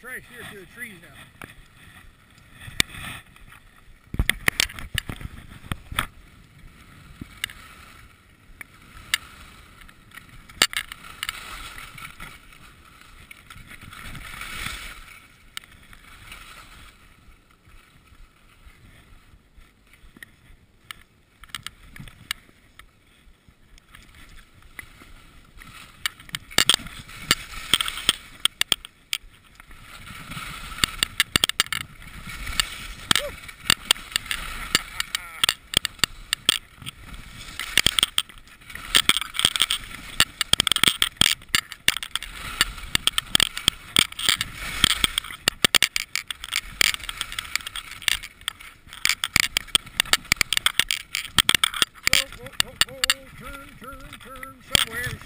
trash here to the trees now. Turn somewhere